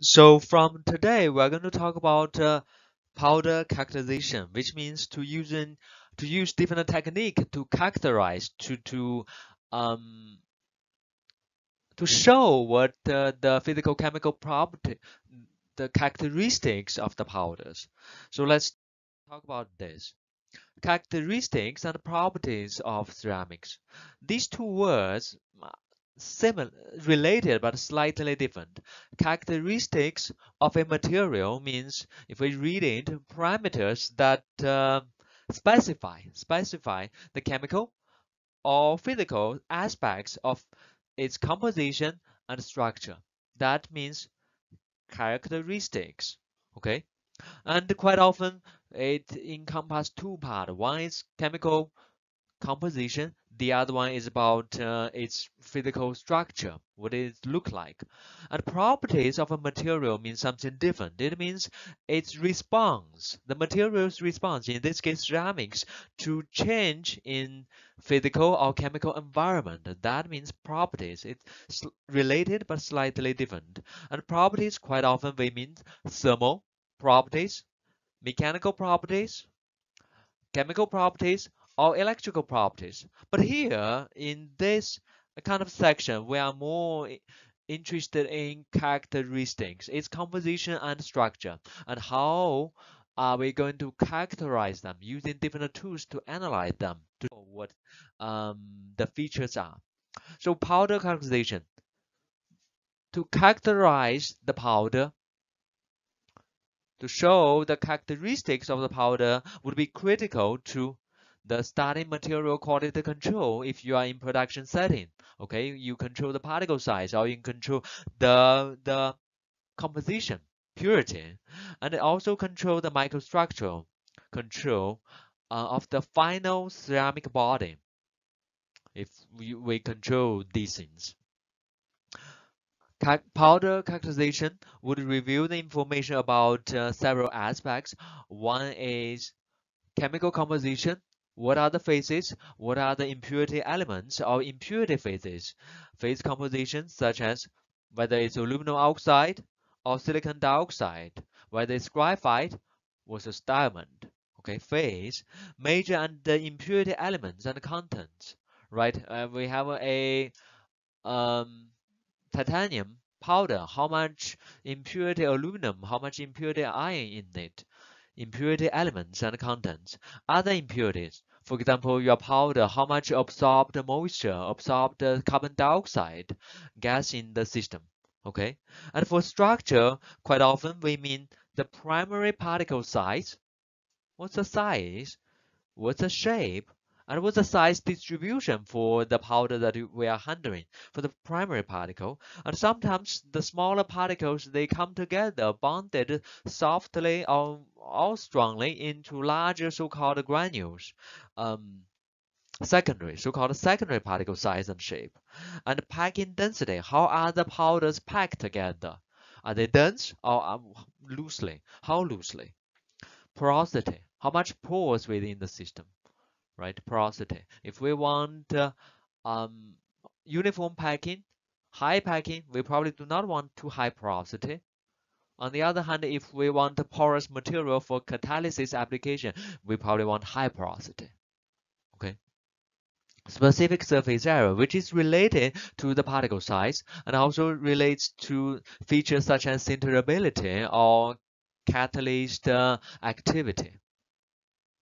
So from today, we're going to talk about uh, powder characterization, which means to using to use different technique to characterize to to um to show what uh, the physical chemical property the characteristics of the powders. So let's talk about this. Characteristics and properties of ceramics. These two words similar, related but slightly different. Characteristics of a material means, if we read it, parameters that uh, specify specify the chemical or physical aspects of its composition and structure. That means characteristics. Okay, and quite often it encompasses two parts. One is chemical composition the other one is about uh, its physical structure, what it look like. And properties of a material means something different. It means its response, the material's response, in this case ceramics, to change in physical or chemical environment. That means properties. It's related but slightly different. And properties quite often we mean thermal properties, mechanical properties, chemical properties, or electrical properties. But here in this kind of section, we are more interested in characteristics, its composition and structure, and how are we going to characterize them using different tools to analyze them to know what um, the features are. So powder characterization. To characterize the powder, to show the characteristics of the powder would be critical to the starting material quality control if you are in production setting. Okay, you control the particle size or you control the the composition, purity, and also control the microstructural control uh, of the final ceramic body. If we, we control these things. Powder characterization would reveal the information about uh, several aspects. One is chemical composition, what are the phases? What are the impurity elements or impurity phases? Phase compositions such as whether it's aluminum oxide or silicon dioxide, whether it's graphite versus diamond. Okay, phase, major and the impurity elements and contents. Right, uh, we have a um, titanium powder. How much impurity aluminum? How much impurity iron in it? impurity elements and contents. Other impurities, for example, your powder, how much absorbed moisture, absorbed carbon dioxide gas in the system. Okay, and for structure, quite often we mean the primary particle size. What's the size? What's the shape? And what's the size distribution for the powder that we are handling for the primary particle. And sometimes the smaller particles, they come together, bonded softly or, or strongly into larger so-called granules. Um, secondary, so-called secondary particle size and shape. And packing density, how are the powders packed together? Are they dense or um, loosely? How loosely? Porosity, how much pores within the system? Right? Porosity. If we want uh, um, uniform packing, high packing, we probably do not want too high porosity. On the other hand, if we want porous material for catalysis application, we probably want high porosity. Okay. Specific surface area, which is related to the particle size and also relates to features such as sinterability or catalyst uh, activity.